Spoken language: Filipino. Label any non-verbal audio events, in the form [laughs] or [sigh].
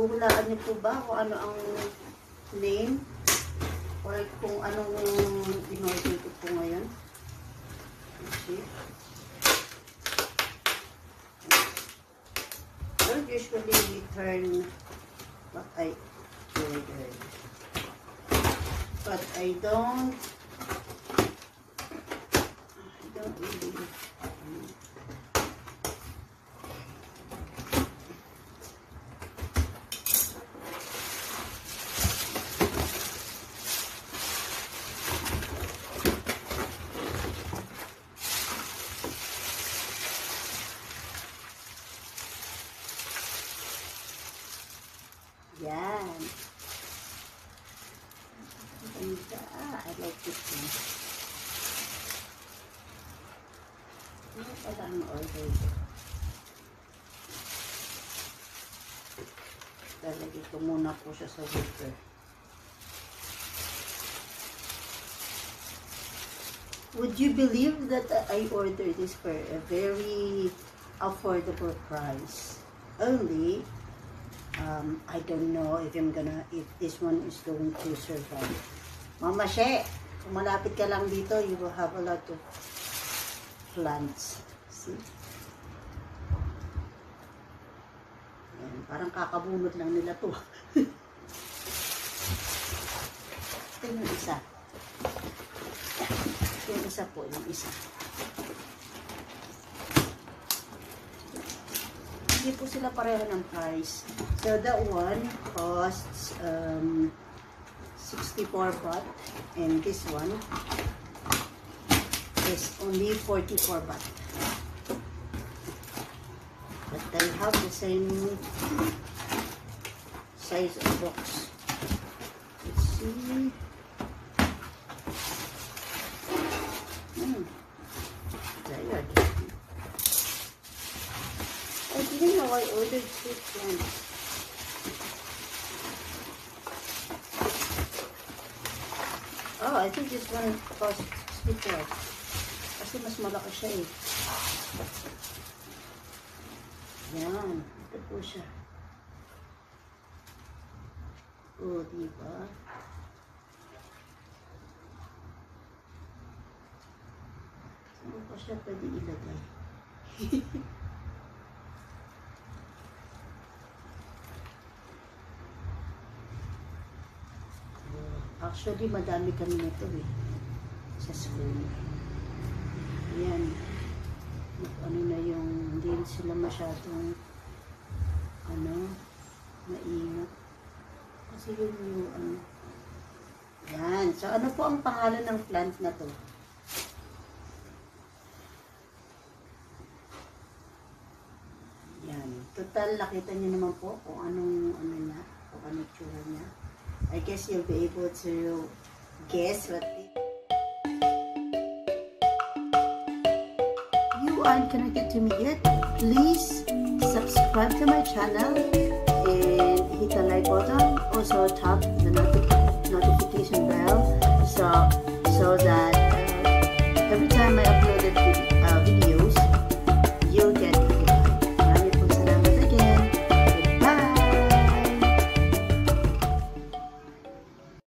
Mahuhulaan niyo po ba kung ano ang name? Or kung anong in-order ko po ngayon? Okay. Don't usually return what I ordered. But I don't Um, Ganda. I like? Lalagay ko muna po siya sa. Would you believe that I ordered this for a very affordable price? Only um, I don't know if I'm gonna, if this one is going to survive. Mama She, kung malapit ka lang dito, you will have a lot of plants. See? Yan, parang kakabunot lang nila to. [laughs] Ito yung isa. Yung isa po, yung isa. Hindi po sila pareho ng price. So that one costs um, 64 baht and this one is only 44 baht. But they have the same size of box. Let's see. Hmm. There. Didn't I ordered this one. Oh, I think this one cost 64. Kasi mas malaki siya eh. Yan. Ito po siya. Oh, diba? Saan ko siya pwede ilagay? Actually, madami kami nito eh. Sa school. Ayan. Ano na yung, hindi sila masyadong, ano, maingat. Kasi yun yung, ano. Yan. So, ano po ang pangalan ng plant na to? Yan. Total, nakita niyo naman po kung anong, ano niya, I guess you'll be able to guess what it you aren't connected to me yet, please subscribe to my channel and hit the like button. Also tap the notification bell so so that